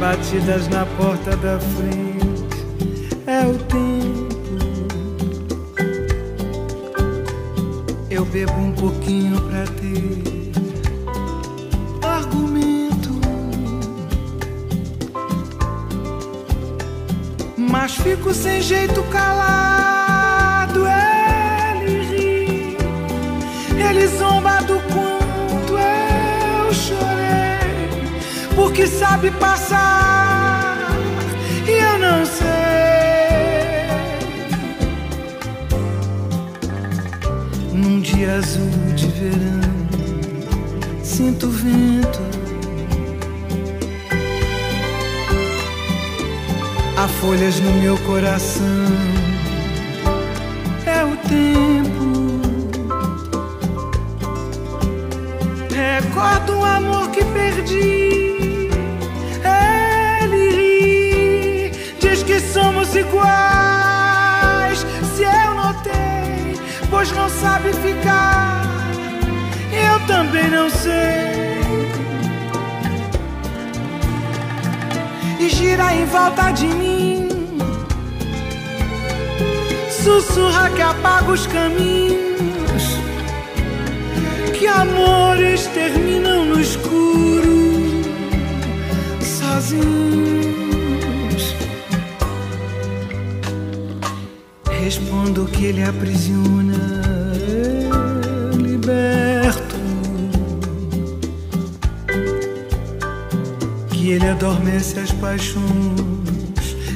batidas na porta da frente. É o tempo. Eu bebo um pouquinho pra ter argumento. Mas fico sem jeito calado. Ele ri, ele zomba do Porque sabe passar e eu não sei. Num dia azul de verão, sinto o vento. Há folhas no meu coração. É o tempo. Recordo um amor que perdi. Pois não sabe ficar. Eu também não sei. E gira em volta de mim. Sussurra que apaga os caminhos. Que amores terminam no escuro, sozinhos. Respondo que ele aprisiona, eu liberto. Que ele adormece as paixões,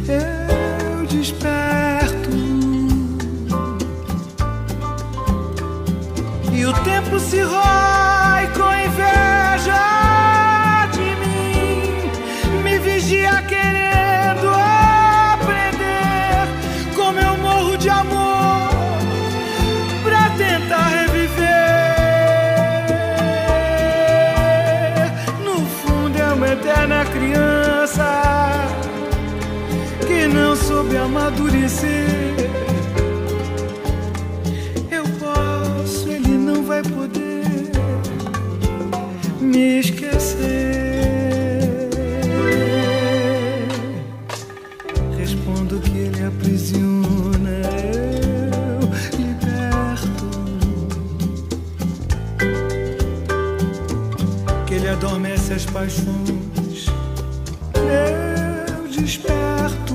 eu desperto. E o tempo se rói eterna criança que não soube amadurecer. Eu posso, ele não vai poder me esquecer. adormece as paixões. Eu desperto.